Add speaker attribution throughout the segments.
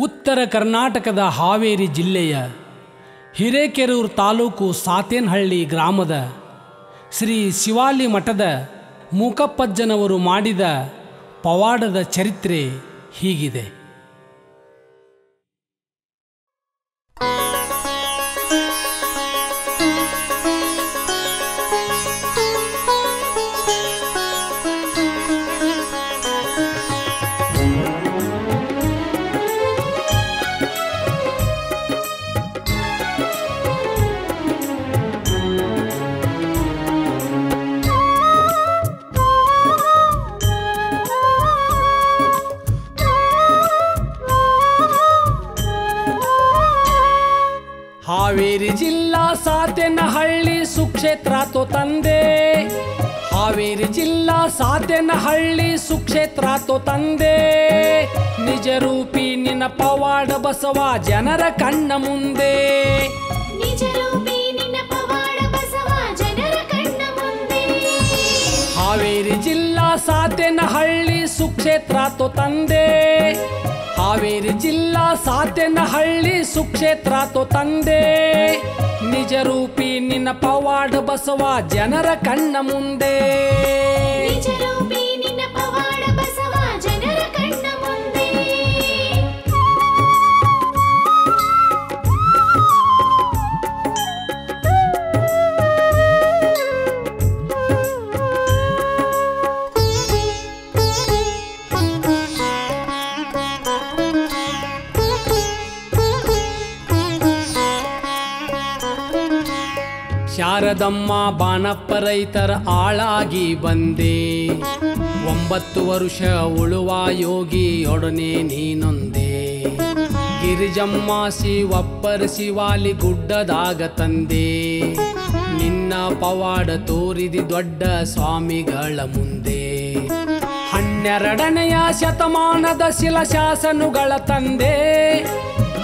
Speaker 1: ಉತ್ತರ ಕರ್ನಾಟಕದ ಹಾವೇರಿ ಜಿಲ್ಲೆಯ ಹಿರೇಕೆರೂರು ತಾಲೂಕು ಸಾತೇನಹಳ್ಳಿ ಗ್ರಾಮದ ಶ್ರೀ ಶಿವಾಲಿ ಮಠದ ಮೂಕಪ್ಪಜ್ಜನವರು ಮಾಡಿದ ಪವಾಡದ ಚರಿತ್ರೆ ಹೀಗಿದೆ. ಸುಕ್ಷೇತ್ರ ತಂದೆ. ಹಾವೇರಿ ಜಿಲ್ಲಾ ಸಾತೆನಹಳ್ಳಿ ಸುಕ್ಷೇತ್ರ ತೋ ತಂದೆ. ನಿಜ ರೂಪಿ ನಿನ್ನ ಪವಾಡ ಬಸವ ಜನರ ಕಣ್ಣ ಮುಂದೆ.
Speaker 2: ನಿಜರೂಪಿ ನಿನ್ನ ಪವಾಡ ಬಸವ ಜನರ ಕಣ್ಣ ಮುಂದೆ.
Speaker 1: ಹಾವೇರಿ ಜಿಲ್ಲಾ ಸಾತೆನಹಳ್ಳಿ ಸುಕ್ಷೇತ್ರ ತೋ ತಂದೆ. ಹಾವೇರಿ ಜಿಲ್ಲಾ ಸಾತೆನಹಳ್ಳಿ ಸುಕ್ಷೇತ್ರ ತೋ ತಂದೆ. ನಿಜ ರೂಪಿ ನಿನ್ನ ಪವಾಡ ಬಸವ ಜನರ ಕಣ್ಣ ಮುಂದೆ. ಶಾರದಮ್ಮ ಬಾಣಪ್ಪ ರೈತರ ಆಳಾಗಿ ಬಂದೆ. ಒಂಬತ್ತು ವರುಷ ಉಳುವ ಯೋಗಿಯೊಡನೆ ನೀನೊಂದೇ. ಗಿರಿಜಮ್ಮ ಶಿವಪ್ಪರ್ ಶಿವಾಲಿ ಗುಡ್ಡದಾಗ ತಂದೆ. ನಿನ್ನ ಪವಾಡ ತೋರಿದಿ ದೊಡ್ಡ ಸ್ವಾಮಿಗಳ ಮುಂದೆ. ಹನ್ನೆರಡನೆಯ ಶತಮಾನದ ಶಿಲಶಾಸನುಗಳ ತಂದೆ.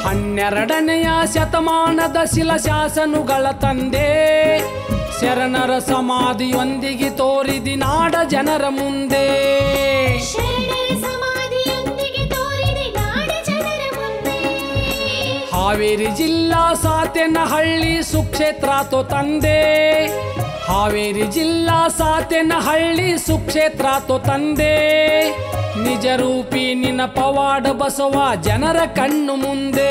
Speaker 1: ಹನ್ನೆರಡನೆಯ ಶತಮಾನದ ಶಿಲಶಾಸನುಗಳ ತಂದೆ. ಶರಣರ ಸಮಾಧಿಯೊಂದಿಗೆ ತೋರಿದಿ ನಾಡ ಜನರ ಮುಂದೆ. ಹಾವೇರಿ ಜಿಲ್ಲಾ ಸಾತೆನಹಳ್ಳಿ ಸುಕ್ಷೇತ್ರ ತೋ ತಂದೆ. ಹಾವೇರಿ ಜಿಲ್ಲಾ ಸಾತೆನಹಳ್ಳಿ ಸುಕ್ಷೇತ್ರ ತೋ ತಂದೆ. ನಿಜ ರೂಪಿ ನಿನ್ನ ಪವಾಡ ಬಸವ ಜನರ ಕಣ್ಣು ಮುಂದೆ.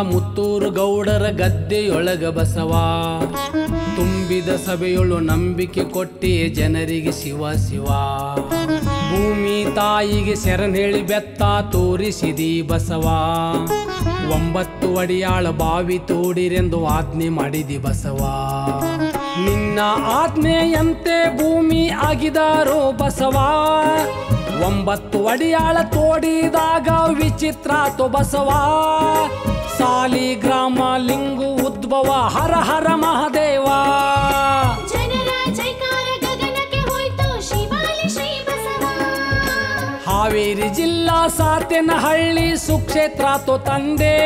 Speaker 1: ಮುತ್ತೂರು ಗೌಡರ ಗದ್ದೆಯೊಳಗ ಬಸವ. ತುಂಬಿದ ಸಭೆಯೊಳು ನಂಬಿಕೆ ಕೊಟ್ಟಿ ಜನರಿಗೆ ಶಿವ ಶಿವ. ಭೂಮಿ ತಾಯಿಗೆ ಶರಣ್ ಹೇಳಿ ಬೆತ್ತ ತೋರಿಸಿದಿ ಬಸವ. ಒಂಬತ್ತು ಅಡಿಯಾಳ ಬಾವಿ ತೋಡಿರೆಂದು ಆಜ್ಞೆ ಮಾಡಿದಿ ಬಸವ. ನಿನ್ನ ಆಜ್ಞೆಯಂತೆ ಭೂಮಿ ಆಗಿದಾರೋ ಬಸವ. ಒಂಬತ್ತು ಅಡಿಯಾಳ ತೋಡಿದಾಗ ವಿಚಿತ್ರ ತೋ ಬಸವ. ಸಾಲಿಗ್ರಾಮ ಲಿಂಗು ಉದ್ಭವ ಹರ ಹರ ಮಹಾದೇವ. ಹಾವೇರಿ ಜಿಲ್ಲಾ ಸಾತೇನಹಳ್ಳಿ ಸುಕ್ಷೇತ್ರ ತೋ ತಂದೆ.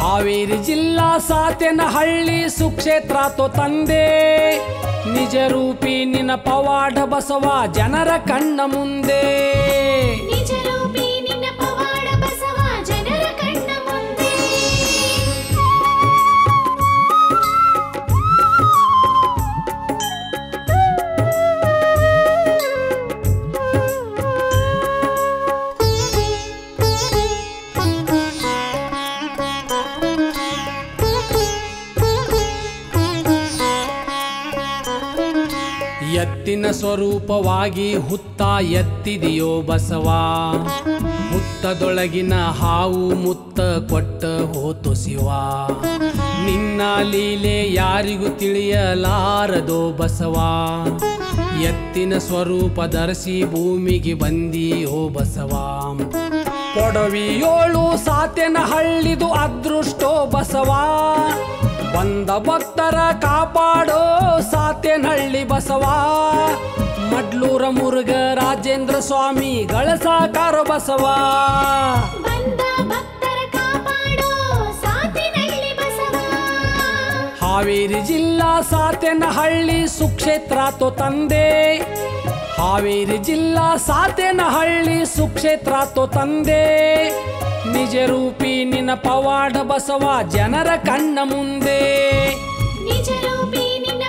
Speaker 1: ಹಾವೇರಿ ಜಿಲ್ಲಾ ಸಾತೇನಹಳ್ಳಿ ಸುಕ್ಷೇತ್ರ ತೋ ತಂದೆ. ನಿಜ ರೂಪಿ ನಿನ್ನ ಪವಾಡ ಬಸವ ಜನರ ಕಣ್ಣ ಮುಂದೆ.
Speaker 2: ನಿಜರೂಪಿ ನಿನ್ನ
Speaker 1: ಎತ್ತಿನ ಸ್ವರೂಪವಾಗಿ ಹುತ್ತ ಎತ್ತಿದೆಯೋ ಬಸವ. ಹುತ್ತದೊಳಗಿನ ಹಾವು ಮುತ್ತ ಕೊಟ್ಟ ಹೋತು ಶಿವ. ನಿನ್ನ ಲೀಲೆ ಯಾರಿಗೂ ತಿಳಿಯಲಾರದೋ ಬಸವ. ಎತ್ತಿನ ಸ್ವರೂಪ ಧರಿಸಿ ಭೂಮಿಗೆ ಬಂದಿ ಓ ಬಸವ. ಕೊಡವಿಯೋಳು ಸಾತೆನ ಹಳ್ಳಿದು ಅದೃಷ್ಟೋ ಬಸವ. ಬಂದ ಭಕ್ತರ ಕಾಪಾಡೋ ಸಾತೆನಹಳ್ಳಿ ಬಸವ. ಮಡ್ಲೂರ ಮುರುಗ ರಾಜೇಂದ್ರ ಸ್ವಾಮಿಗಳ ಸಾಕಾರ ಬಸವ. ಹಾವೇರಿ ಜಿಲ್ಲಾ ಸಾತೆನಹಳ್ಳಿ ಸುಕ್ಷೇತ್ರ ತೋ ತಂದೆ. ಹಾವೇರಿ ಜಿಲ್ಲಾ ಸಾತೇನಹಳ್ಳಿ ಸುಕ್ಷೇತ್ರ ತೋ ತಂದೆ. ನಿಜ ರೂಪಿ ನಿನ್ನ ಪವಾಡ ಬಸವ ಜನರ ಕಣ್ಣ ಮುಂದೆ.
Speaker 3: ನಿಜ ರೂಪಿ ನಿನ್ನ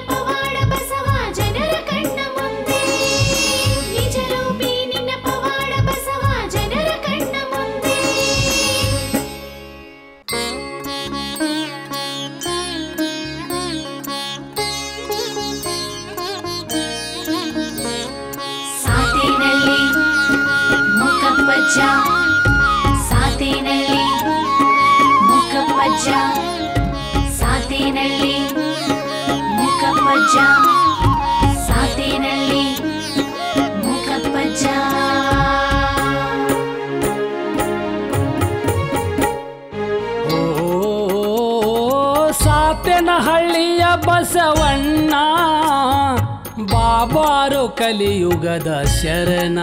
Speaker 1: ಶರಣ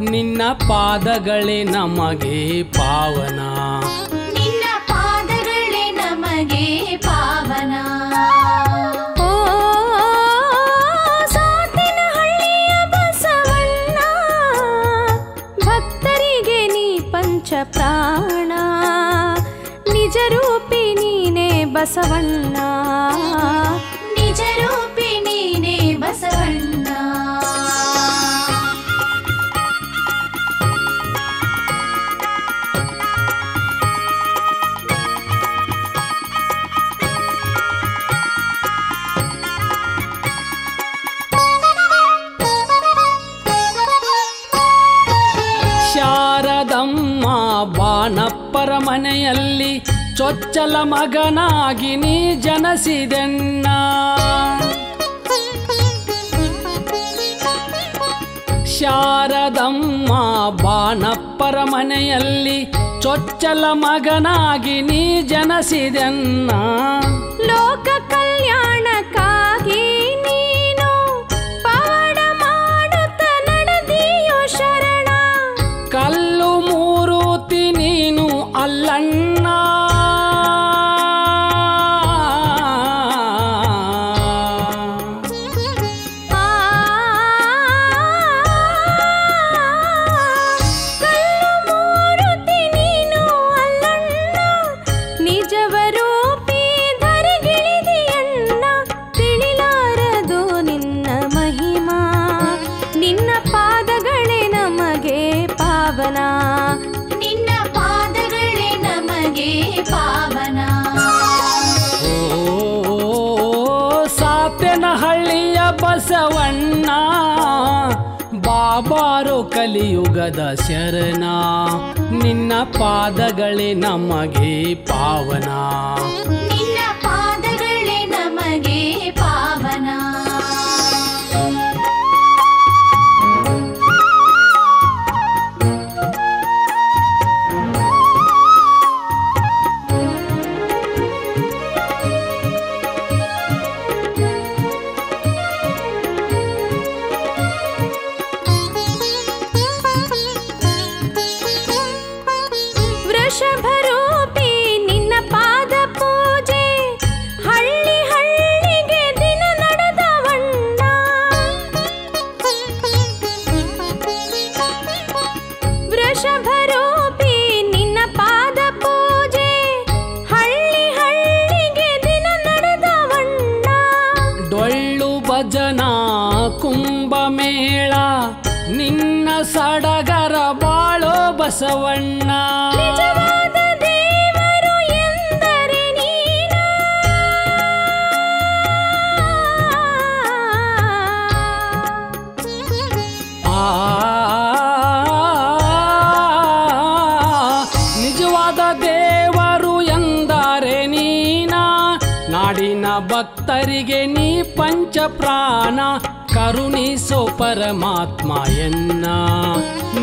Speaker 1: ನಿನ್ನ ಪಾದಗಳೇ ನಮಗೆ ಪಾವನ.
Speaker 3: ನಿನ್ನ ಪಾದಗಳೇ ನಮಗೆ ಪಾವನ.
Speaker 2: ಬಸವಣ್ಣ ಭಕ್ತರಿಗೆ ನೀ ಪಂಚ ಪ್ರಾಣ. ನಿಜ ರೂಪಿ ನೀನೇ ಬಸವಣ್ಣ.
Speaker 1: ಚೊಚ್ಚಲ ಮಗನಾಗಿ ನೀ ಜನಸಿದೆನ್ನ ಶಾರದಮ್ಮ ಬಾಣಪ್ಪರ ಮನೆಯಲ್ಲಿ ಚೊಚ್ಚಲ ಮಗನಾಗಿ ನೀ ಜನಸಿದೆನ್ನ
Speaker 2: ಲೋಕ ನಿಜವಾದ ದೇವರು ಎಂದರೆ ನೀನ
Speaker 1: ಆ ನಿಜವಾದ ದೇವರು ಎಂದರೆ ನೀನ ನಾಡಿನ ಭಕ್ತರಿಗೆ ನೀ ಪಂಚ ಪ್ರಾಣ ಕರುಣಿಸೋ ಪರಮಾತ್ಮ ಎನ್ನ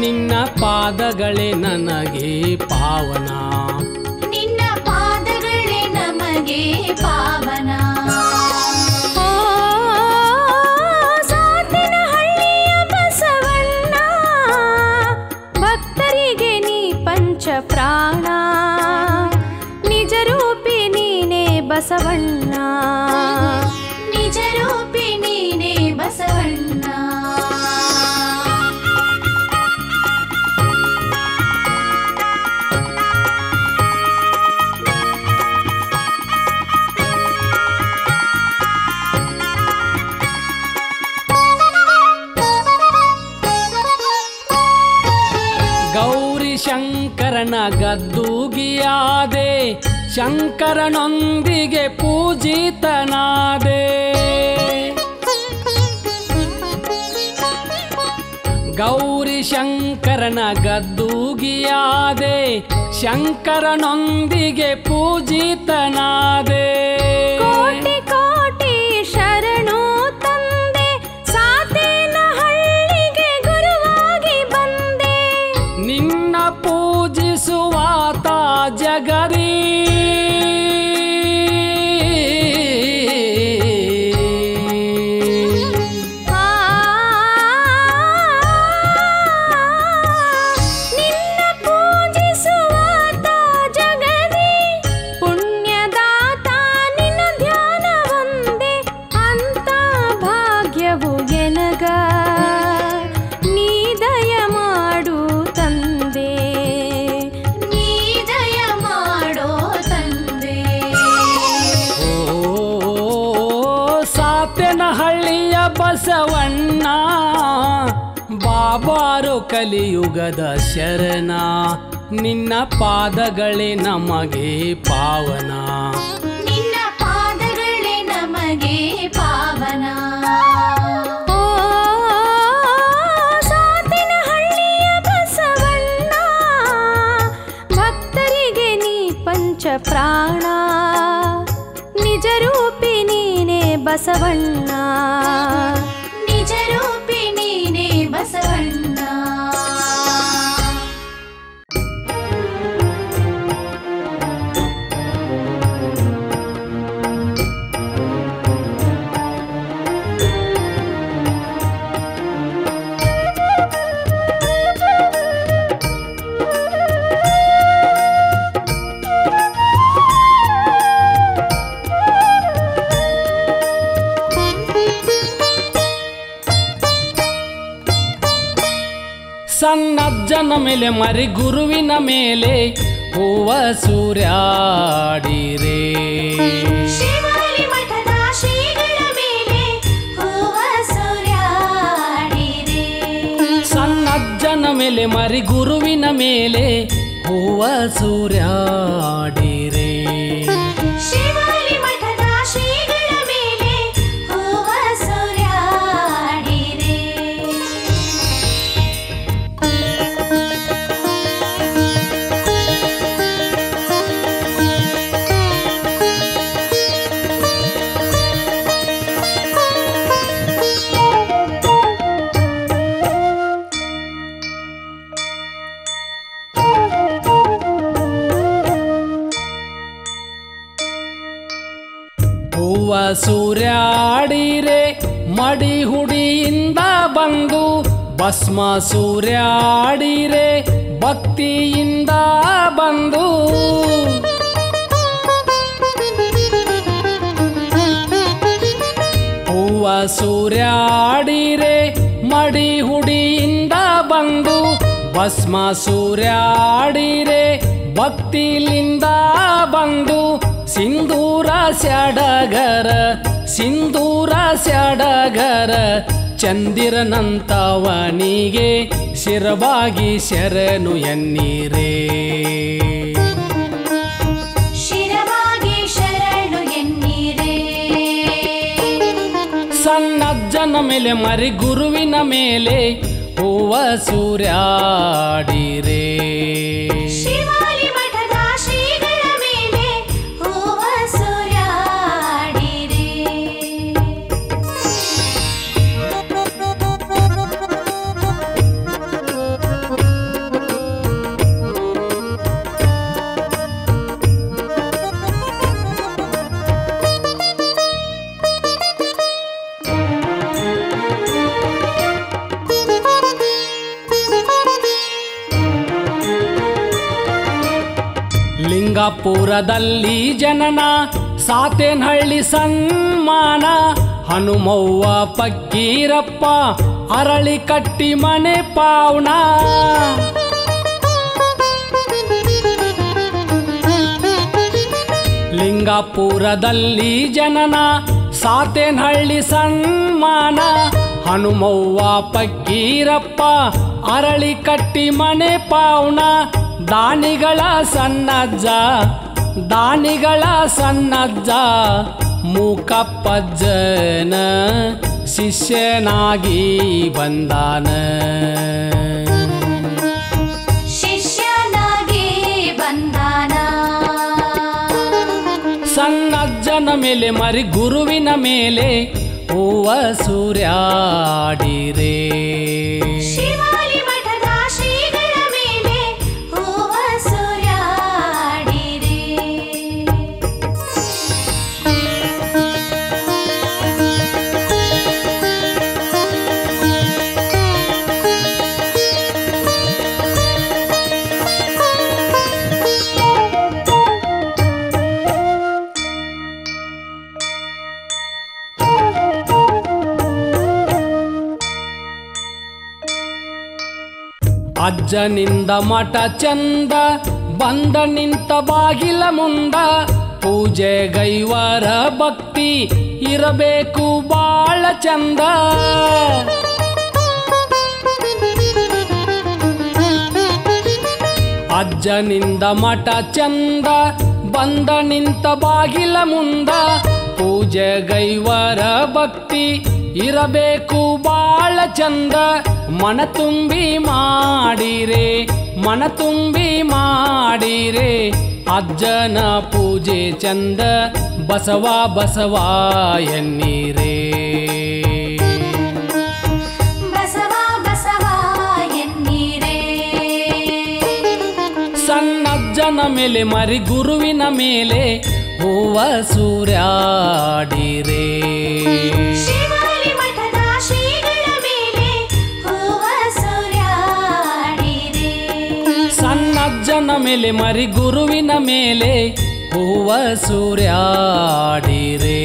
Speaker 1: ನಿನ್ನ ಪಾದಗಳೇ ನನಗೆ ಪಾವನ.
Speaker 2: ನಿನ್ನ ಪಾದಗಳೇ ನಮಗೆ ಪಾವನ.
Speaker 1: ಗದ್ದುಗಿಯಾದೆ ಶಂಕರನೊಂದಿಗೆ ಪೂಜಿತನಾದೆ. ಗೌರಿ ಶಂಕರನ ಗದ್ದುಗಿಯಾದೆ ಶಂಕರನೊಂದಿಗೆ ಪೂಜಿತನಾದೆ.
Speaker 4: ಶರಣ
Speaker 1: ನಿನ್ನ ಪಾದಗಳೇ ನಮಗೆ ಪಾವನ.
Speaker 2: ನಿನ್ನ ಪಾದಗಳೇ ನಮಗೆ ಪಾವನ.
Speaker 4: ಓ ಸಾತಿನ ಹಳ್ಳಿಯ ಬಸವಣ್ಣ ಭಕ್ತರಿಗೆ ನೀ ಪಂಚ ಪ್ರಾಣ. ನಿಜ ರೂಪಿ ನೀನೇ ಬಸವಣ್ಣ.
Speaker 1: ಸಣ್ಣಜ್ಜನ ಮೇಲೆ ಮರಿ ಗುರುವಿನ ಮೇಲೆ ಹೂವ ಸೂರ್ಯಾಡಿರೇ. ಸಣ್ಣಜ್ಜನ ಮೇಲೆ ಮರಿ ಗುರುವಿನ ಮೇಲೆ ಹೂವ ಸೂರ್ಯಾಡಿರೇ ಭಸ್ಮ ಸೂರ್ಯಾಡಿರೆ, ಭಕ್ತಿಯಿಂದ ಬಂದು. ಹೂವ ಸೂರ್ಯಾಡಿರೆ, ಮಡಿ ಹುಡಿಯಿಂದ ಬಂದು. ಭಸ್ಮ ಸೂರ್ಯಾಡಿರೆ, ಭಕ್ತಿಲಿಂದ ಬಂದು. ಸಿಂಧೂರ ಸ್ಯಾಡಗರ ಸಿಂಧೂರ ಸ್ಯಾಡಗರ ಚಂದಿರನಂತವನಿಗೆ ಶಿರವಾಗಿ ಶರಣು ಎನ್ನೀರೆ.
Speaker 2: ಶಿರವಾಗಿ ಶರಣು ಎನ್ನೀರೇ.
Speaker 1: ಸಣ್ಣಜ್ಜನ ಮೇಲೆ ಮರಿ ಗುರುವಿನ ಮೇಲೆ ಹೂವ ಸೂರ್ಯಾಡಿರೇ. ಲಿಂಗಪುರದಲ್ಲಿ ಜನನ, ಸಾತೇನಹಳ್ಳಿ ಸನ್ಮಾನ, ಹನುಮವ್ವ, ಪಕ್ಕೀರಪ್ಪ, ಅರಳಿ ಕಟ್ಟಿ ಮನೆ ಪಾವನ. ಲಿಂಗಾಪುರದಲ್ಲಿ ಜನನ, ಸಾತೇನಹಳ್ಳಿ ಸನ್ಮಾನ, ಹನುಮವ್ವ, ಪಕ್ಕೀರಪ್ಪ, ಅರಳಿ ಕಟ್ಟಿ ಮನೆ ಪಾವನ. ದಾನಿಗಳ ಸನ್ನಜ್ಜ ದಾನಿಗಳ ಸನ್ನಜ್ಜ ಮೂಕಪ್ಪಜ್ಜನ ಶಿಷ್ಯನಾಗಿ ಬಂದಾನ.
Speaker 4: ಶಿಷ್ಯನಾಗಿ ಬಂದಾನ.
Speaker 1: ಸನ್ನಜ್ಜನ ಮೇಲೆ ಮರಿ ಗುರುವಿನ ಮೇಲೆ ಹೂವ ಸೂರ್ಯಾಡಿರೇ. ಅಜ್ಜನಿಂದ ಮಠ ಚಂದ, ಬಂದ ನಿಂತ ಬಾಗಿಲ ಮುಂದ. ಪೂಜೆ ಗೈವಾರ ಭಕ್ತಿ ಇರಬೇಕು ಬಾಳ ಚಂದ. ಅಜ್ಜನಿಂದ ಮಠ ಚಂದ, ಬಂದ ನಿಂತ ಬಾಗಿಲ ಮುಂದ. ಪೂಜೆ ಗೈವಾರ ಭಕ್ತಿ ಇರಬೇಕು ಬಾಳ ಚಂದ ಮನ ತುಂಬಿ ಮಾಡಿರೆ ಮನ ತುಂಬಿ ಮಾಡಿರೆ. ಅಜ್ಜನ ಪೂಜೆ ಚಂದ ಬಸವ ಬಸವ ಎನ್ನೀರೇ.
Speaker 4: ಬಸವ ಬಸವ ಎನ್ನೀರೇ.
Speaker 1: ಸಣ್ಣಜ್ಜನ ಮೇಲೆ ಮರಿ ಗುರುವಿನ ಮೇಲೆ ಹೂವ ಸೂರ್ಯಾಡಿರೇ. ಸಣ್ಣಜ್ಜನ ಮೇಲೆ ಮರಿ ಗುರುವಿನ ಮೇಲೆ ಹೂವ ಸೂರ್ಯಾಡಿರೇ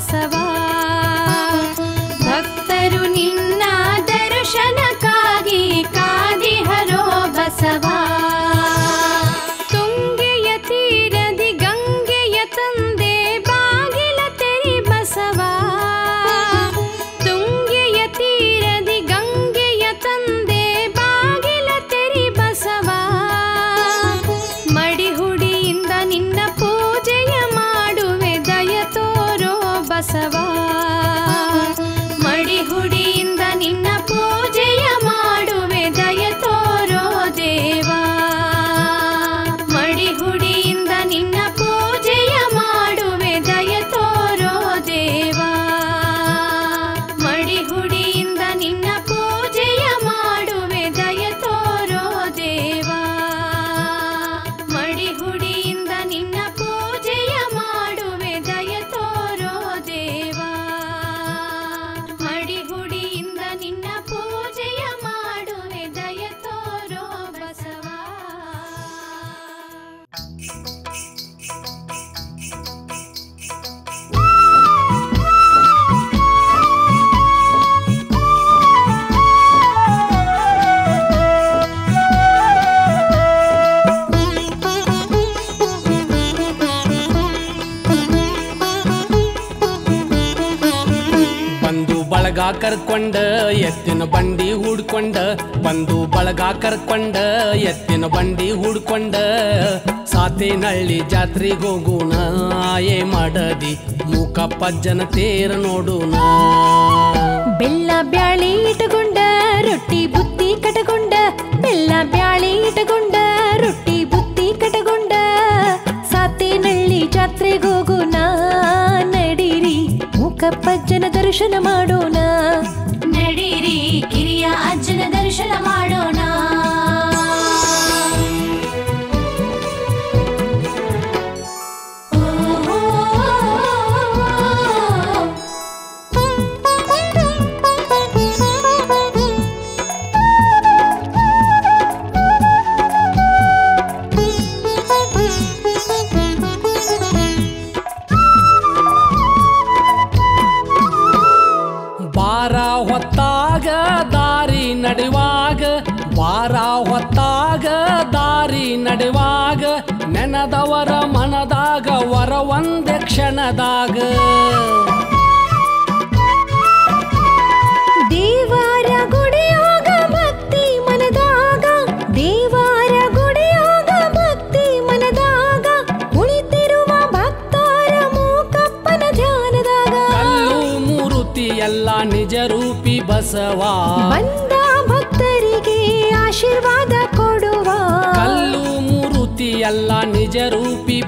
Speaker 4: ಬಸವ
Speaker 1: ಹುಡ್ಕೊಂಡ ಬಂದು ಬಳಗ ಕರ್ಕೊಂಡ, ಎತ್ತಿನ ಬಂಡಿ ಹುಡ್ಕೊಂಡ. ಸಾತೆ ನಳ್ಳಿ ಜಾತ್ರೆ ಹೋಗೋಣ ಏ ಮಾಡದಿ ಮೂಕಪ್ಪ ಜನ ತೇರ ನೋಡೋಣ.
Speaker 4: ಬೆಲ್ಲ ಬ್ಯಾಳಿ ಇಟ್ಟುಕೊಂಡ ರೊಟ್ಟಿ ಬುತ್ತಿ ಕಟಗೊಂಡ. ಬೆಲ್ಲ ಬ್ಯಾಳಿ ಇಟ್ಟುಕೊಂಡ ರೊಟ್ಟಿ ಬುತ್ತಿ ಕಟಗೊಂಡ. ಸಾತಿ ನಳ್ಳಿ ಜಾತ್ರೆ ಹೋಗೋಣ,
Speaker 2: ನಡೀರಿ ಮೂಕಪ್ಪ ಜನ ದರ್ಶನ ಮಾಡೋಣ.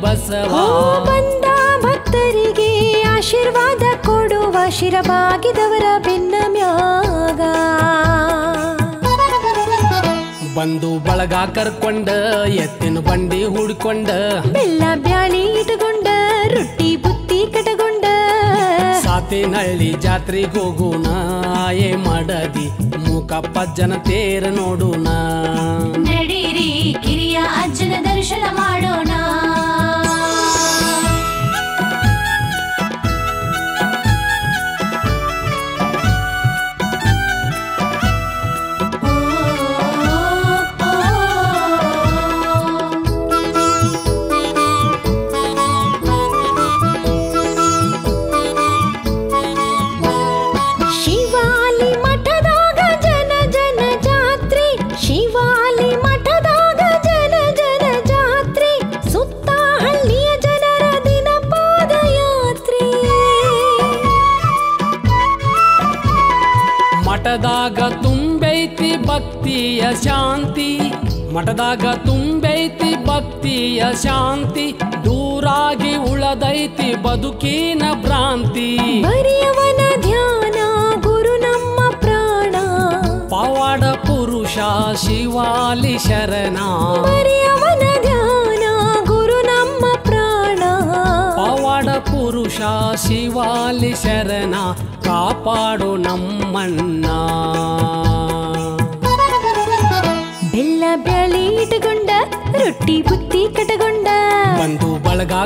Speaker 1: ಬಸವ.
Speaker 4: ಬಂದ ಭಕ್ತರಿಗೆ ಆಶೀರ್ವಾದ ಕೊಡುವ ಶಿರಬಾಗಿದವರ ಭಿನ್ನ ಮ್ಯಾಗ.
Speaker 1: ಬಂದು ಬಳಗ ಕರ್ಕೊಂಡ ಎತ್ತಿನ ಬಂಡಿ ಹುಡ್ಕೊಂಡ.
Speaker 4: ಬೆಲ್ಲ ಬ್ಯಾಳಿ ಇಟ್ಕೊಂಡ ರೊಟ್ಟಿ ಬುತ್ತಿ ಕಟಗೊಂಡ
Speaker 1: ಸಾತಿನಹಳ್ಳಿ ಜಾತ್ರೆ ಹೋಗೋಣ ಏ ಮಾಡದಿ ಮೂಕಪ್ಪ ಜನತೇರ ನೋಡೋಣ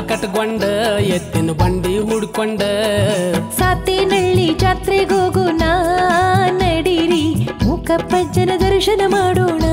Speaker 1: ಕಟ್ಕೊಂಡ ಎತ್ತಿನ ಬಂಡಿ ಹುಡ್ಕೊಂಡ.
Speaker 4: ಸಾತೇನಳ್ಳಿ ಜಾತ್ರೆಗೋಗೋಣ ನಡೀರಿ. ಮೂಕಪ್ಪಜ್ಜನ ದರ್ಶನ ಮಾಡೋಣ.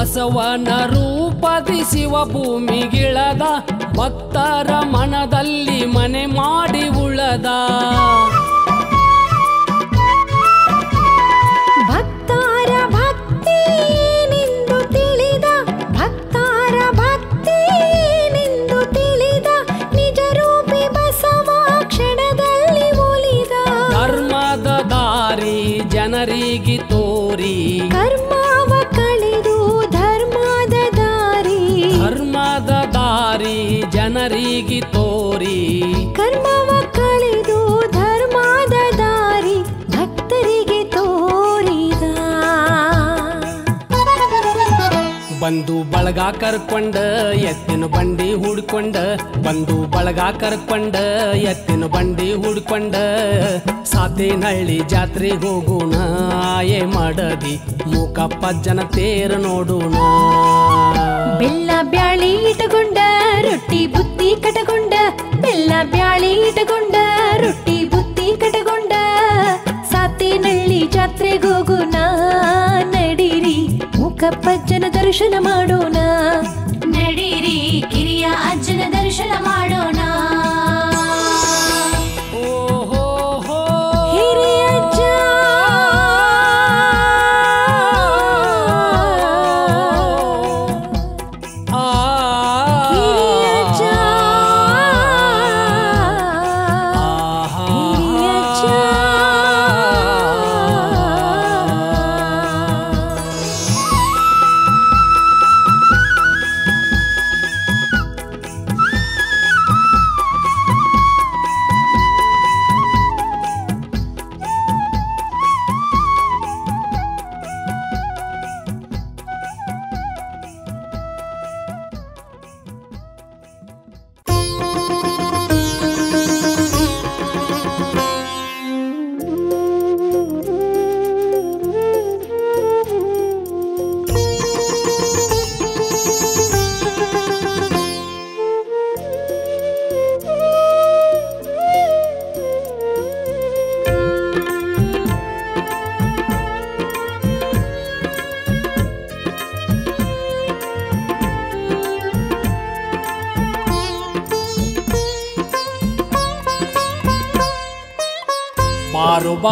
Speaker 1: ಬಸವನ ರೂಪದಿ ಶಿವ ಭೂಮಿಗಿಳದ ಭಕ್ತರ ಮನದಲ್ಲಿ ಮನೆ ಮಾಡಿ ಉಳದ. ಬಂದು ಬಳಗ ಕರ್ಕೊಂಡ, ಎತ್ತಿನ ಬಂಡಿ ಹುಡ್ಕೊಂಡ. ಬಂದು ಬಳಗ ಕರ್ಕೊಂಡ, ಎತ್ತಿನ ಬಂಡಿ ಹುಡ್ಕೊಂಡ. ಸಾತೇನಹಳ್ಳಿ ಜಾತ್ರೆ ಹೋಗೋಣ ಏ ಮಾಡದಿ. ಜನ ತೇರ ನೋಡೋಣ.
Speaker 4: ಬೆಲ್ಲ ಬ್ಯಾಳಿ ಇಟ್ಟುಕೊಂಡ ರೊಟ್ಟಿ ಬುತ್ತಿ ಕಟಗೊಂಡ. ಬೆಲ್ಲ ಬ್ಯಾಳಿ ಇಟ್ಟುಕೊಂಡ ರೊಟ್ಟಿ ಬುತ್ತಿ ಕಟಗೊಂಡ. ಮೂಕಪ್ಪಜ್ಜನ ದರ್ಶನ ಮಾಡೋಣ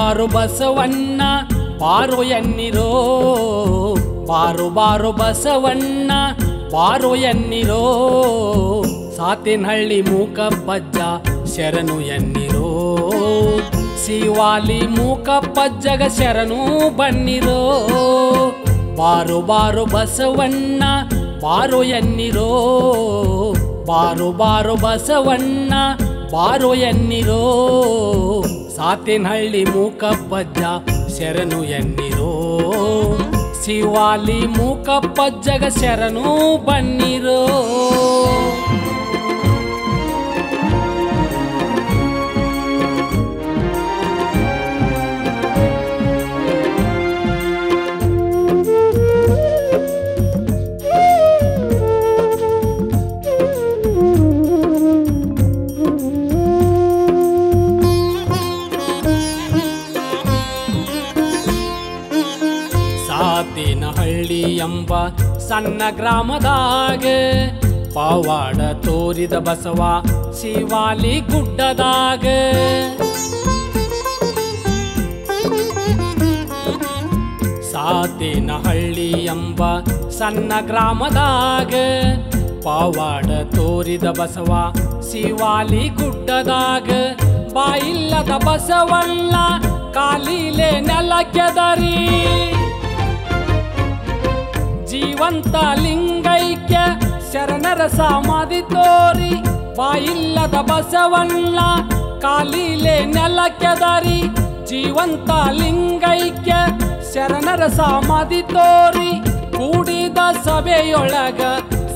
Speaker 1: ಬಾರು ಬಸವಣ್ಣ, ಬಾರು ಎನ್ನಿರೋ. ಬಾರು ಬಾರು ಬಸವಣ್ಣ, ಬಾರು ಎನ್ನಿರೋ. ಸಾತಿನಹಳ್ಳಿ ಮೂಕಪ್ಪಜ್ಜ ಶರಣು ಎನ್ನಿರೋ. ಶಿವಾಲಿ ಮೂಕಪ್ಪಜ್ಜಗ ಶರಣು ಬನ್ನಿರೋ. ಬಾರು ಬಾರು ಬಸವಣ್ಣ, ಬಾರು ಎನ್ನಿರೋ. ಬಾರು ಬಾರು ಬಸವಣ್ಣ, ಬಾರು ಎನ್ನಿರೋ. ಸಾತಿನಹಳ್ಳಿ ಮೂಕಪ್ಪಜ್ಜ ಶರಣು ಎನ್ನಿರೋ. ಶಿವಾಲಿ ಮೂಕಪ್ಪಜ್ಜಗ ಶರಣು ಬನ್ನಿರೋ. ಸಣ್ಣ ಗ್ರಾಮದಾಗೆ ಪಾವಾಡ ತೋರಿದ ಬಸವ ಶಿವಾಲಿ ಗುಡ್ಡದಾಗ. ಸಾತೇನಹಳ್ಳಿ ಎಂಬ ಸಣ್ಣ ಗ್ರಾಮದಾಗ ಪಾವಾಡ ತೋರಿದ ಬಸವ ಶಿವಾಲಿ ಗುಡ್ಡದಾಗ. ಬಾಯಿಲ್ಲದ ಬಸವಣ್ಣ ಕಾಲಿಲೆ ನೆಲಕ್ಕೆದರಿ. ಜೀವಂತ ಲಿಂಗೈಕ್ಯ ಶರಣರ ಸಮಾಧಿ ತೋರಿ, ಬಾಯಿಲ್ಲದ ಬಸವಣ್ಣ, ಕಾಲಿಲೆ ನೆಲಕ್ಕೆದರಿ ಜೀವಂತ ಲಿಂಗೈಕ್ಯ ಶರಣರ ಸಮಾಧಿ ತೋರಿ, ಕೂಡಿದ ಸಭೆಯೊಳಗ,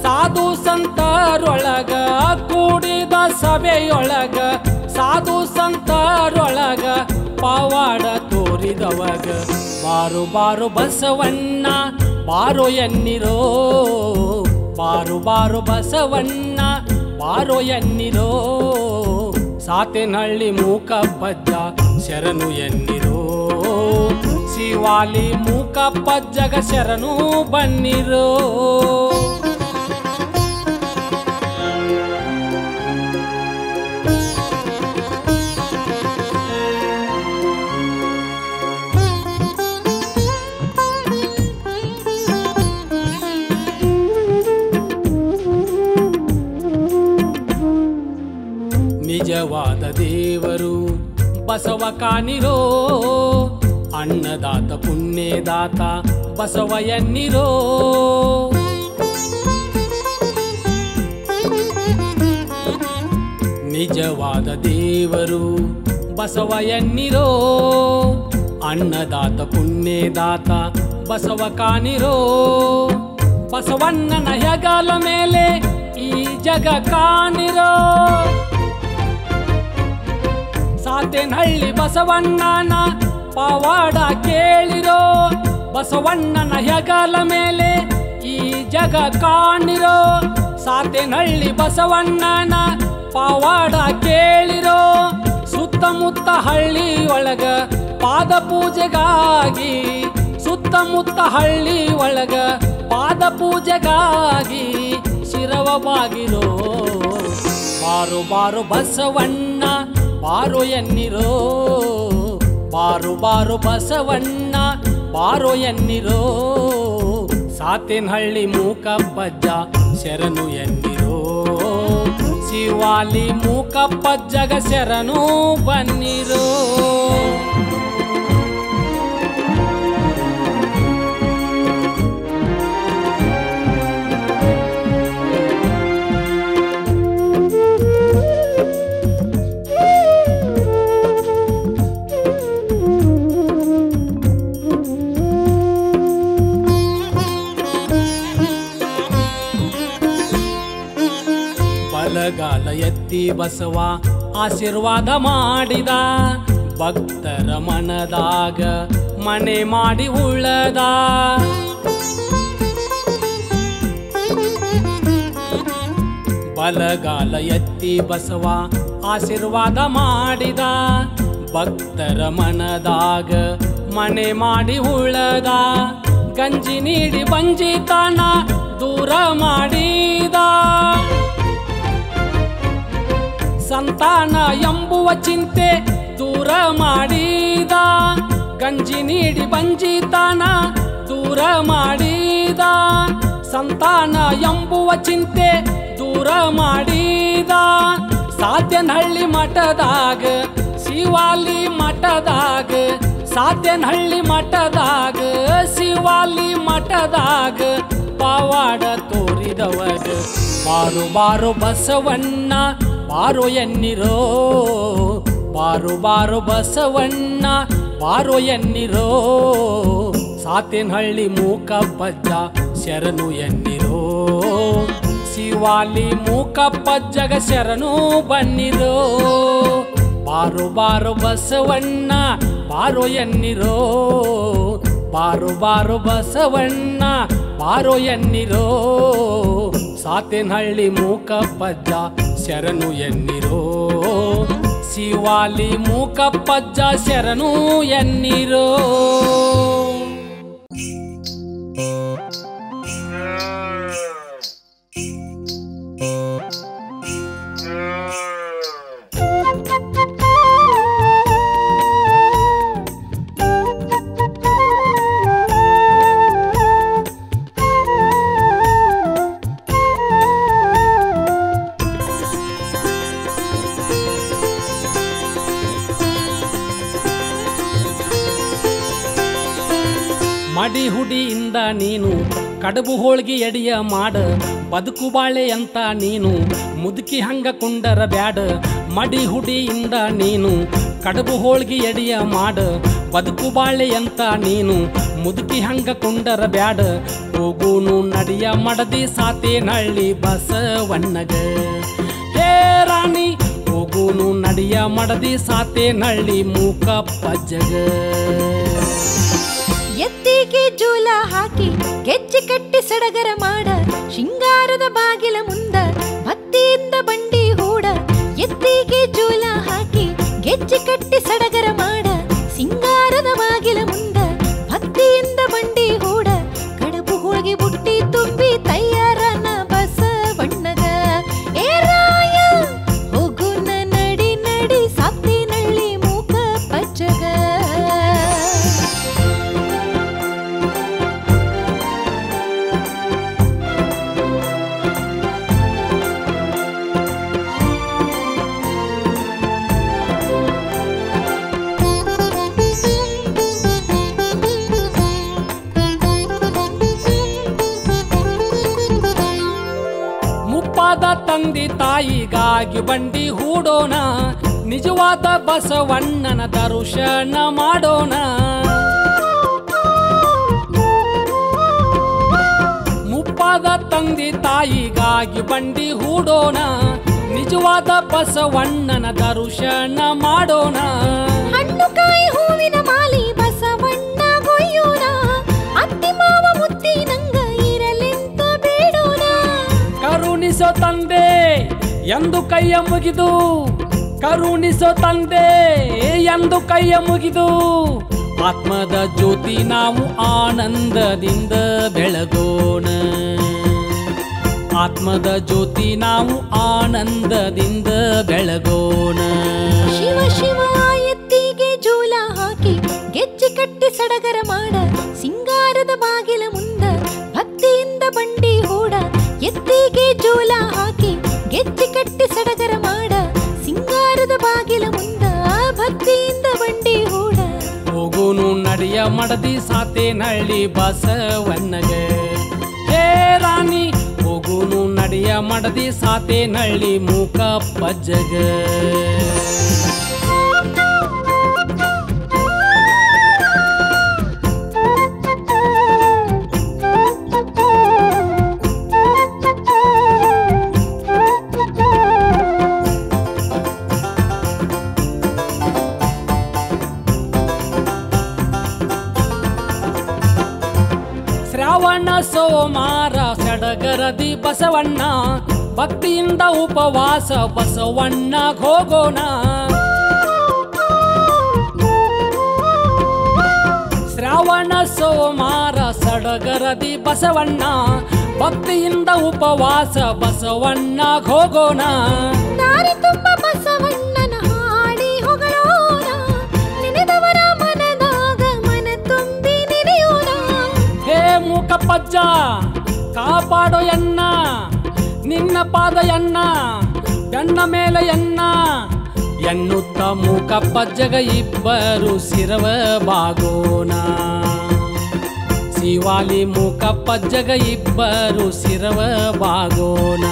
Speaker 1: ಸಾಧು ಸಂತರೊಳಗ, ಕೂಡಿದ ಸಭೆಯೊಳಗ, ಸಾಧು ಸಂತರೊಳಗ ಪವಾಡ ತೋರಿದವಾಗ. ಬಾರು ಬಾರು ಬಸವಣ್ಣ ಬಾರೋ ಎನ್ನಿರೋ ಬಾರು ಬಾರು ಬಸವಣ್ಣ ಬಾರೋ ಎನ್ನಿರೋ ಸಾತೆನಹಳ್ಳಿ ಮೂಕ ಬಜ್ಜ ಶರಣು ಎನ್ನಿರೋ. ಶಿವಾಲಿ ಮೂಕ ಪಜ್ಜಗ ಶರಣು ಬನ್ನಿರೋ. ನಿಜವಾದ ದೇವರು, ಬಸವ ಕಾಣಿರೋ. ಅನ್ನದಾತ, ಪುಣ್ಯದಾತ, ಬಸವ ನಿಜವಾದ ದೇವರು, ಬಸವ ಎನ್ನಿರೋ. ಅನ್ನದಾತ, ಪುಣ್ಯದಾತ, ಬಸವ ಕಾಣಿರೋ. ಬಸವಣ್ಣನ ಹೆಗಲ ಮೇಲೆ ಈ ಜಗ ಕಾಣಿರೋ. ಸಾತೇನಹಳ್ಳಿ ಬಸವಣ್ಣನ ಪವಾಡ ಕೇಳಿರೋ ಬಸವಣ್ಣನ ಹೆಗಲ ಮೇಲೆ ಈ ಜಗ ಕಾಣಿರೋ ಸಾತೆನಹಳ್ಳಿ ಬಸವಣ್ಣನ ಪವಾಡ ಕೇಳಿರೋ ಸುತ್ತಮುತ್ತ ಹಳ್ಳಿ ಒಳಗ ಪಾದ ಪೂಜೆಗಾಗಿ, ಸುತ್ತಮುತ್ತ ಹಳ್ಳಿ ಒಳಗ ಪಾದ ಪೂಜೆಗಾಗಿ ಶಿರವ ಬಾಗಿರೋ ಬಾರು ಬಾರು ಬಸವಣ್ಣ ಬಾರೋ ಎನ್ನಿರೋ, ಬಾರು ಬಾರು ಬಸವಣ್ಣ, ಬಾರು ಎನ್ನಿರೋ, ಸಾತೇನಹಳ್ಳಿ ಮೂಕ ಬಜ್ಜ ಶರಣು ಎನ್ನಿರೋ. ಶಿವಾಲಿ ಮೂಕಪ್ಪಜ್ಜಗ ಪಜ್ಜಗ ಶರಣು ಬನ್ನಿರೋ. ಬಲಗಾಲ ಎತ್ತಿ ಬಸವ ಆಶೀರ್ವಾದ ಮಾಡಿದ. ಭಕ್ತರ ಮನದಾಗ ಮನೆ ಮಾಡಿ ಉಳ್ಳದ. ಬಲಗಾಲ ಎತ್ತಿ ಬಸವ ಆಶೀರ್ವಾದ ಮಾಡಿದ. ಭಕ್ತರ ಮನದಾಗ ಮನೆ ಮಾಡಿ ಉಳ್ಳದ. ಗಂಜಿ ನೀಡಿ ಬಂಜಿತನ ದೂರ ಮಾಡಿದ. ಸಂತಾನ ಎಂಬುವ ಚಿಂತೆ ದೂರ ಮಾಡಿದ. ಗಂಜಿ ನೀಡಿ ಬಂಜಿತನ ದೂರ ಮಾಡಿದ. ಸಂತಾನ ಎಂಬುವ ಚಿಂತೆ ದೂರ ಮಾಡಿದ. ಸಾತ್ಯನಹಳ್ಳಿ ಮಠದಾಗ, ಶಿವಾಲಿ ಮಠದಾಗ, ಸಾತ್ಯನಹಳ್ಳಿ ಮಠದಾಗ, ಶಿವಾಲಿ ಮಠದಾಗ ಪವಾಡ ತೋರಿದವಗ ಬಾರು ಬಾರು ಬಸವಣ್ಣ ಬಾರೋ ಎನ್ನಿರೋ ಬಾರು ಬಾರು ಬಸವಣ್ಣ ಬಾರೋ ಎನ್ನಿರೋ ಸಾತೇನಹಳ್ಳಿ ಮೂಕ ಪಜ್ಜ ಶರಣು ಎನ್ನಿರೋ. ಶಿವಾಲಿ ಮೂಕ ಪಜ್ಜಗ ಶರಣು ಬನ್ನಿರೋ. ಬಾರು ಬಾರು ಬಸವಣ್ಣ ಬಾರೋ ಎನ್ನಿರೋ ಬಾರು ಬಾರು ಬಸವಣ್ಣ ಬಾರೋ ಎನ್ನಿರೋ ಸಾತೇನಹಳ್ಳಿ ಮೂಕ ಪಜ್ಜ ಶರಣು ಎನ್ನಿರೋ ಶಿವಾಲಿ ಮೂಕ ಪಜ್ಜ ಶರಣು ಮಡಿ ಹುಡಿಯಿಂದ ನೀನು ಕಡುಬು ಹೋಳ್ಗಿ ಎಡಿಯ ಮಾಡ, ಬದುಕು ಬಾಳೆ ಅಂತ ನೀನು ಮುದುಕಿ ಹಂಗ ಕುಂಡರ ಬ್ಯಾಡ, ಮಡಿ ಹುಡಿಯಿಂದ ನೀನು ಕಡುಬು ಹೋಳ್ಗಿ ಎಡಿಯ ಮಾಡ, ಬದುಕು ಬಾಳೆ ಅಂತ ನೀನು ಮುದುಕಿ ಹಂಗ ಕುಂಡರ ಬ್ಯಾಡ ಹೋಗೂನು ನಡಿಯ ಮಡದಿ ಸಾತೆ ನಳ್ಳಿ ಬಸವಣ್ಣಗ. ಹೇ ರಾಣಿ ಹೋಗೂನು ನಡಿಯ ಮಡದಿ ಸಾತೆ ನಳ್ಳಿ ಮೂಕಪ್ಪ ಜಗ.
Speaker 4: ಎತ್ತಿಗೆ ಜೂಲ ಹಾಕಿ ಗೆಜ್ಜೆ ಕಟ್ಟಿ ಸಡಗರ ಮಾಡ, ಶೃಂಗಾರದ ಬಾಗಿಲ ಮುಂದ ಭಕ್ತಿಯಿಂದ ಬಂಡಿ ಹೂಡ, ಎತ್ತಿಗೆ ಜೂಲ ಹಾಕಿ ಗೆಜ್ಜೆ ಕಟ್ಟಿ ಸಡಗರ
Speaker 1: ತಂದೆ ತಾಯಿಗಾಗಿ ಬಂಡಿ ಹೂಡೋಣ, ನಿಜವಾದ ಬಸವಣ್ಣನ ದರ್ಶನ ಮಾಡೋಣ. ಮುಪ್ಪಾದ ತಂದಿ ತಾಯಿಗಾಗಿ ಬಂಡಿ ಹೂಡೋಣ, ನಿಜವಾದ ಬಸವಣ್ಣನ ದರ್ಶನ ಮಾಡೋಣ. ಎಂದು ಕೈಯ ಮುಗಿದು ಕರುಣಿಸೋ ತಂದೆ ಎಂದು ಕೈಯ ಮುಗಿದು ಆತ್ಮದ ಜ್ಯೋತಿ ನಾವು ಆನಂದದಿಂದ ಬೆಳಗೋಣ. ಆತ್ಮದ ಜ್ಯೋತಿ ನಾವು ಆನಂದದಿಂದ ಬೆಳಗೋಣ.
Speaker 4: ಶಿವ ಶಿವ ಎತ್ತಿಗೆ ಜೂಲ ಹಾಕಿ ಗೆಜ್ಜೆ ಕಟ್ಟಿ ಸಡಗರ ಮಾಡ
Speaker 1: ಮಡದಿ ಸಾತೆ ನಳ್ಳಿ ಬಸವಣ್ಣಗೆ. ಹೇ ರಾಣಿ ಹೋಗುನು ನಡೆಯ ಮಡದಿ ಸಾತೆ ನಳ್ಳಿ ಮೂಕ ಪಜ್ಜಗ ಬಸವಣ್ಣ ಭಕ್ತಿಯಿಂದ ಉಪವಾಸ ಬಸವಣ್ಣ ಹೋಗೋಣ ಶ್ರಾವಣ ಸೋಮಾರ ಸಡಗರದಿ ಬಸವಣ್ಣ ಭಕ್ತಿಯಿಂದ ಉಪವಾಸ ಬಸವಣ್ಣ ಹೋಗೋಣ ಕಾಪಾಡೋ ಎನ್ನ ನಿನ್ನ ಪಾದಯನ್ನ ಎನ್ನ ಮೇಲೆ ಎನ್ನ ಎನ್ನುತ್ತ ಮೂಕಪ್ಪಜ್ಜಗ ಇಬ್ಬರು ಸಿರವ ಬಾಗೋಣ ಶಿವಾಲಿ ಮೂಕಪ್ಪಜ್ಜಗ ಇಬ್ಬರು ಸಿರವ ಬಾಗೋಣ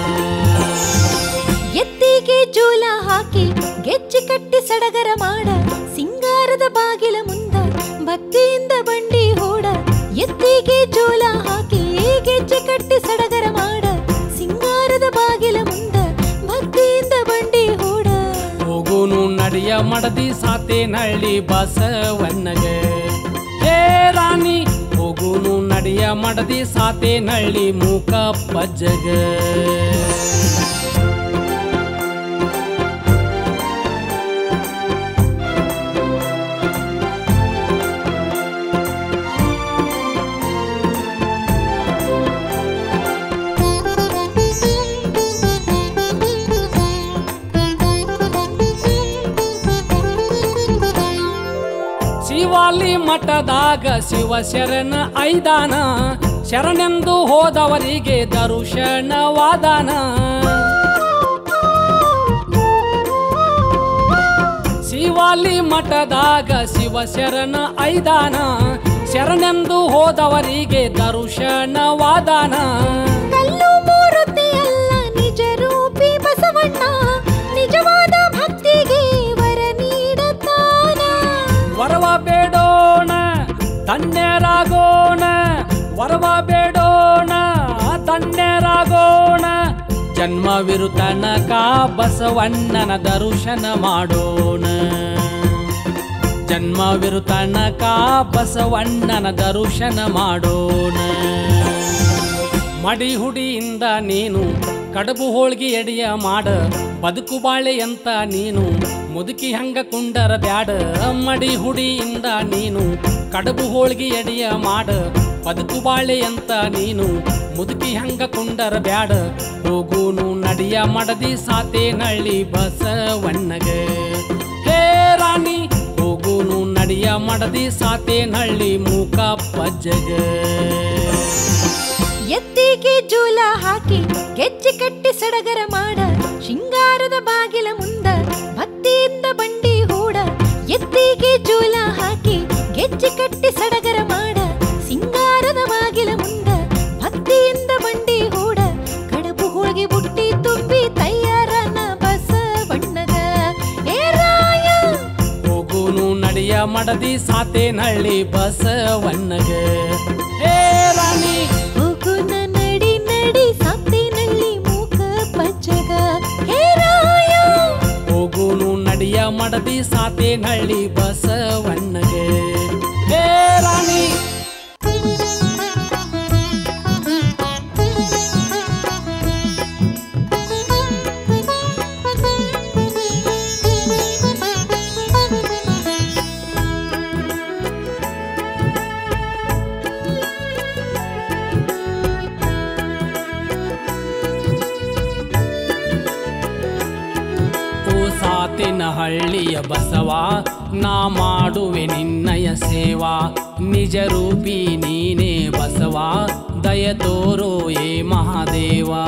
Speaker 1: ಮಡದಿ ನಳ್ಳಿ ಬಸವಣ್ಣಗೆ. ಹೇ ರಾಣಿ ಹೋಗುನು ನಡೆಯ ಮಡದಿ ನಳ್ಳಿ ಮೂಕ ಪಜ್ಜಗ ಶಿವಾಲಿ ಮಠದಾಗ ಶಿವ ಶರಣ ಐದಾನ. ಶರಣೆಂದು ಹೋದವರಿಗೆ ದರುಶನವಾದಾನ. ಶಿವಾಲಿ ಮಠದಾಗ ಶಿವ ಶರಣ ಐದಾನ. ಶರಣೆಂದು ಹೋದವರಿಗೆ ದರುಶನವಾದನ. ತಣ್ಣೇರಾಗೋಣ, ವರವ ಬೇಡೋಣ ತನ್ನೇರಾಗೋಣ ಜನ್ಮವಿರು ತನಕ ಬಸವಣ್ಣನ ದರ್ಶನ ಮಾಡೋಣ. ಜನ್ಮವಿರು ತನಕ ಬಸವಣ್ಣನ ದರ್ಶನ ಮಾಡೋಣ. ಮಡಿ ಹುಡಿಯಿಂದ ನೀನು ಕಡಬು ಹೋಳ್ಗಿ ಎಡಿಯ ಮಾಡ, ಬದುಕು ಬಾಳೆ ಅಂತ ನೀನು, ಮುದುಕಿ ಹಂಗ ಕುಂಡರ ಬ್ಯಾಡ. ಮಡಿ ಹುಡಿಯಿಂದ ನೀನು ಕಡಬು ಹೋಳಿಗೆ ಎಡಿಯ ಮಾಡ. ಬದುಕು ಬಾಳೆಯಂತ ನೀನು? ಮುದುಕಿ ಹಂಗ ಕುಂಡರ ಬ್ಯಾಡ. ಹೋಗೂನು ನಡಿಯ ಮಡದಿ ಸಾತೆ ನಳ್ಳಿ ಬಸವಣ್ಣಗ. ಹೇ ರಾಣಿ, ಹೋಗೂನು ನಡಿಯ ಮಡದಿ ಸಾತೆ ನಳ್ಳಿ ಮೂಕ ಪಜ್ಜಗ
Speaker 4: ಎತ್ತಿಗೆ ಜೂಲ ಹಾಕಿ, ಗೆಜ್ಜೆ ಕಟ್ಟಿ ಸಡಗರ ಮಾಡ. ಶೃಂಗಾರದ ಬಾಗಿಲ ಮುಂದ, ಭಕ್ತಿಯಿಂದ ಬಂಡಿ ಹೂಡ. ಎತ್ತಿಗೆ ಜೂಲ ಹಾಕಿ ಗೆಜ್ಜೆ ಕಟ್ಟಿ ಸಡಗರ ಮಾಡ ಸಿಂಗಾರದ ಬಾಗಿಲ ಮುಂದ ಭಕ್ತಿಯಿಂದ ಬಂಡಿ ಹೂಡ ಕಡಬು ಹೋಳಿಗೆ ಬುಟ್ಟಿ ತುಂಬಿ ತಯ್ಯಾರನ ಬಸವಣ್ಣಗ ಏ ರಾಯ
Speaker 1: ಹೋಗುನು ನಡಿಯ ಮಡದಿ ಸಾತೆ ನಳ್ಳಿ ಬಸವಣ್ಣಗ ಹೇ ರಾಣಿ
Speaker 4: ಹೋಗುನ ನಡಿ ನಡಿ ಸತ್ತಿನಲ್ಲಿ
Speaker 1: ಹಳ್ಳಿಯ ಬಸವ ನಾ ಮಾಡುವೆ ನಿನ್ನಯ ಸೇವಾ. ನಿಜ ರೂಪಿ ನೀನೇ ಬಸವ ದಯ ತೋರೋ ಏ ಮಹಾದೇವಾ.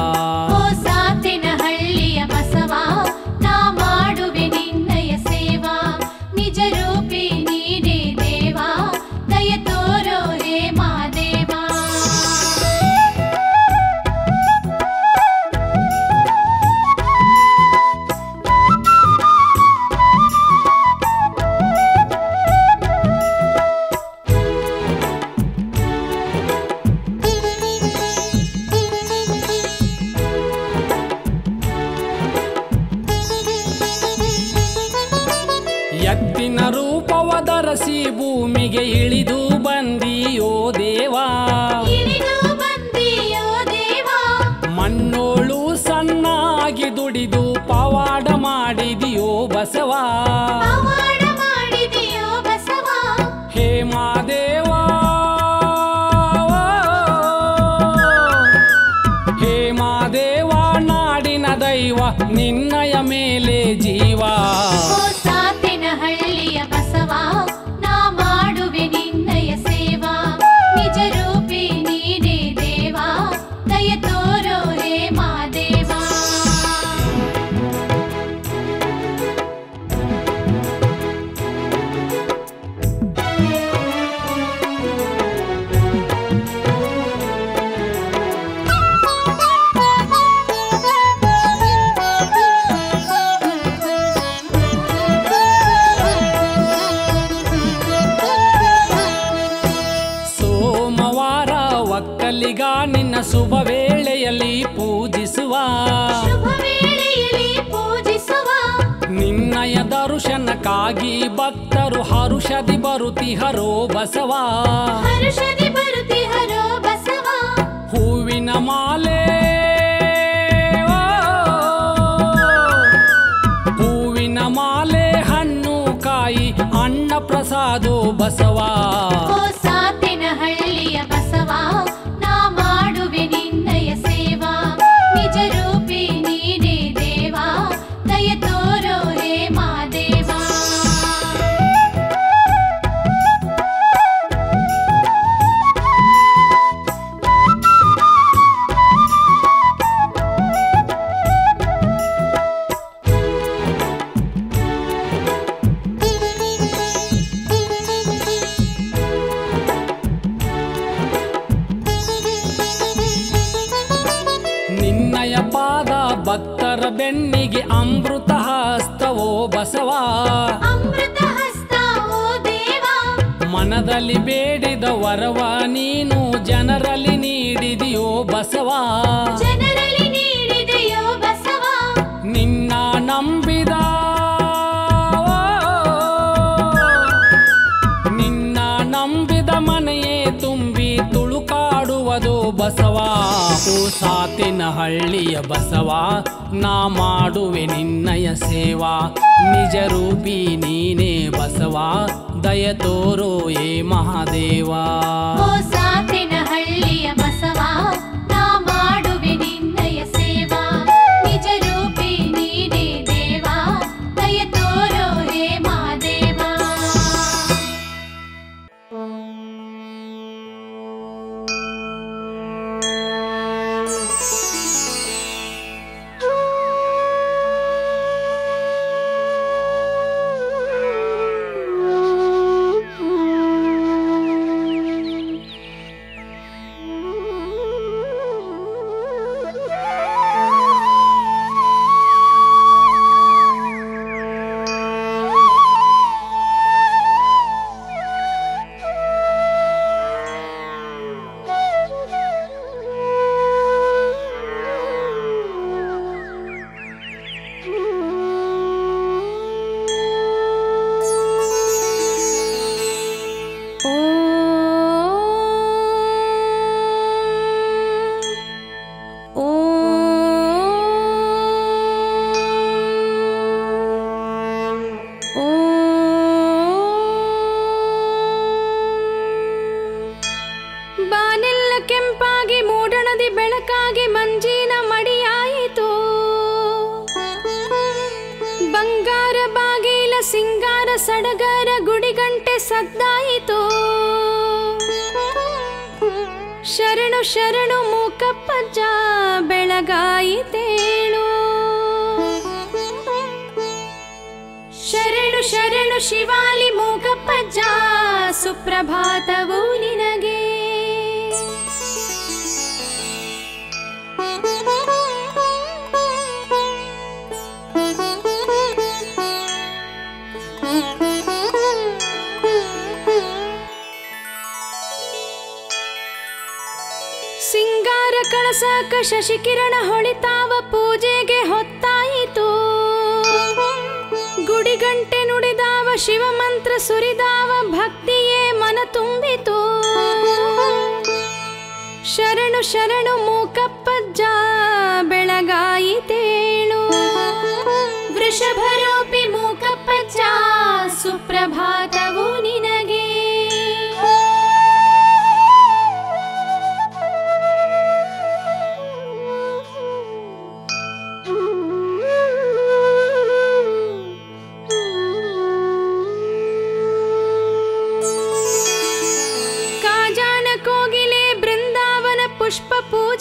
Speaker 1: ರೂಪವ ಭೂಮಿಗೆ ಇಳಿದು ಭಕ್ತರು ಹರುಷದಿ ಬರುತಿಹರೋ ಬಸವ.
Speaker 2: ಹರುಷದಿ ಬಸವ.
Speaker 1: ಹೂವಿನ ಮಾಲೆ. ಹೂವಿನ ಮಾಲೆ ಹಣ್ಣು ಕಾಯಿ ಅನ್ನ ಪ್ರಸಾದೋ ಬಸವ.
Speaker 2: ಹಳ್ಳಿಯ ಬಸವ ನಾ ಮಾಡುವೆ ನಿನ್ನಯ ಸೇವಾ. ನಿಜ ರೂಪಿ ನೀನೇ
Speaker 1: ಬಸವ ದಯ ತೋರೋ ಏ ಮಹಾದೇವಾ.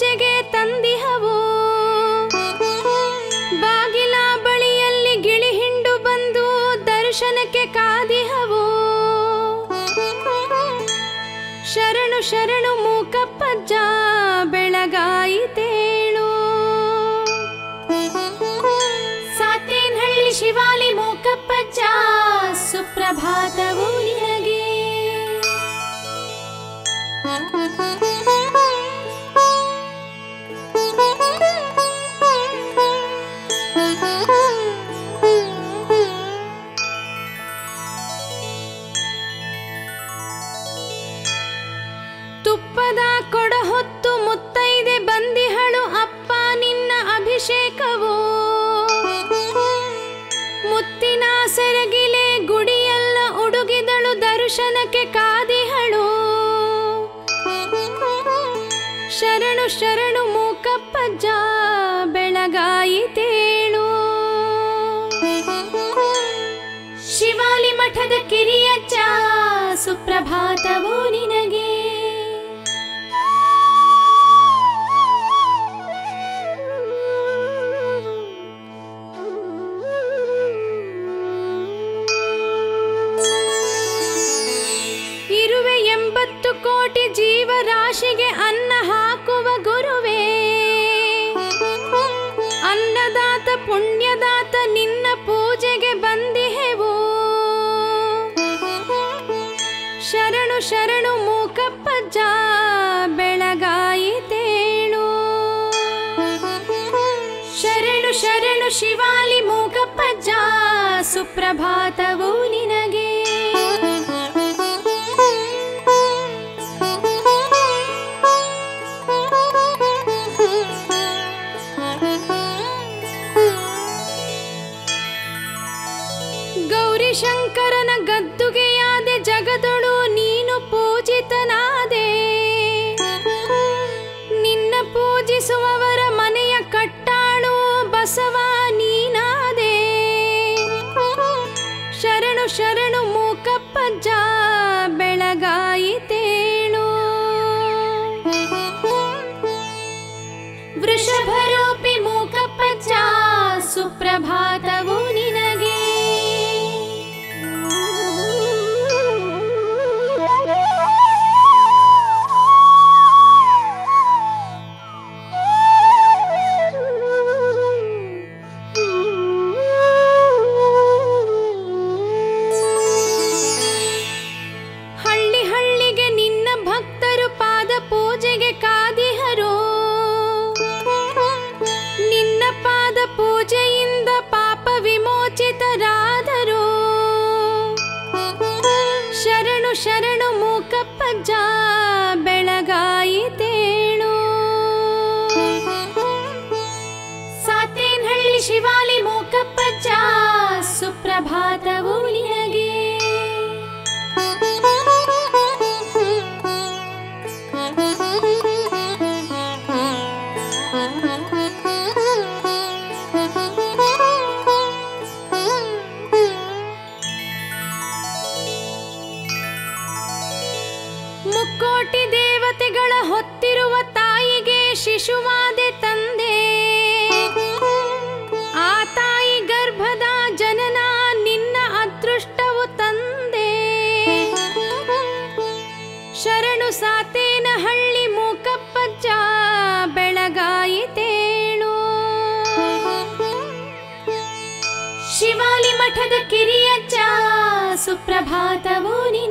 Speaker 2: ಪೂಜೆಗೆ ತಂದಿಹವು. ಬಾಗಿಲ ಬಳಿಯಲ್ಲಿ ಗಿಳಿ ಹಿಂಡು ಬಂದು ದರ್ಶನಕ್ಕೆ ಕಾದಿಹವು. ಶರಣು ಶರಣು ಮೂಕಪ್ಪಜ್ಜ ಬೆಳಗಾಯಿತೇಳು ಸಾತೇನಹಳ್ಳಿ ಶಿವಾಲಿ ಮೂಕಪ್ಪಜ್ಜ, ಸುಪ್ರಭಾತವು ನಿನಗೆ. प्रभातवो निन प्रभातवो नि प्रभातवोनि